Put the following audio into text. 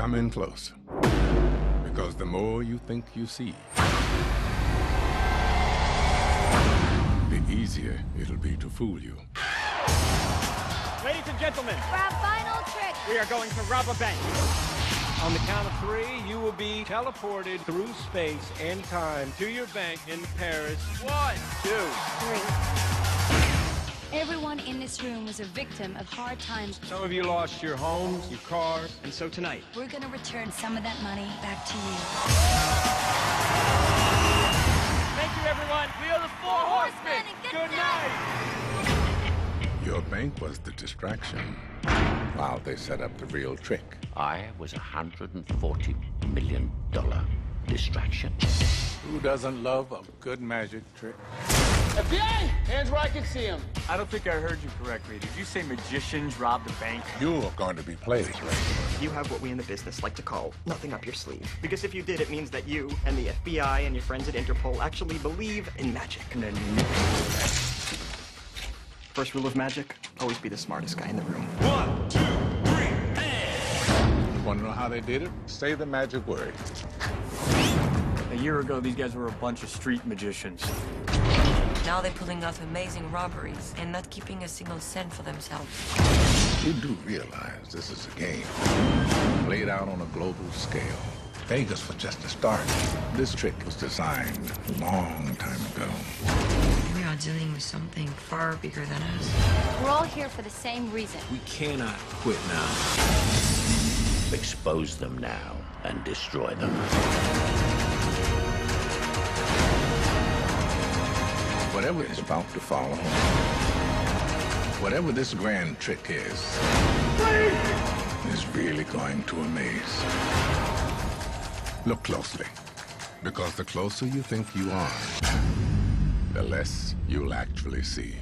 Come in close. Because the more you think you see, the easier it'll be to fool you. Ladies and gentlemen, For our final trick. we are going to rob a bank. On the count of three, you will be teleported through space and time to your bank in Paris. One, two. Three. Everyone in this room was a victim of hard times. Some of you lost your homes, your cars, and so tonight, We're gonna return some of that money back to you. Thank you, everyone. We are the Four Horsemen. and Good good night. Your bank was the distraction while they set up the real trick. I was a $140 million distraction. Who doesn't love a good magic trick? FBI! Hands where I can see them. I don't think I heard you correctly. Did you say magicians robbed the bank? You're going to be played. You have what we in the business like to call nothing up your sleeve. Because if you did, it means that you and the FBI and your friends at Interpol actually believe in magic. And then First rule of magic always be the smartest guy in the room. One, two, three, and... You Want to know how they did it? Say the magic word. a year ago, these guys were a bunch of street magicians. Now they're pulling off amazing robberies and not keeping a single cent for themselves. You do realize this is a game played out on a global scale. Vegas was just a start. This trick was designed a long time ago. We are dealing with something far bigger than us. We're all here for the same reason. We cannot quit now. Expose them now and destroy them. Whatever is about to follow, whatever this grand trick is, is really going to amaze. Look closely, because the closer you think you are, the less you'll actually see.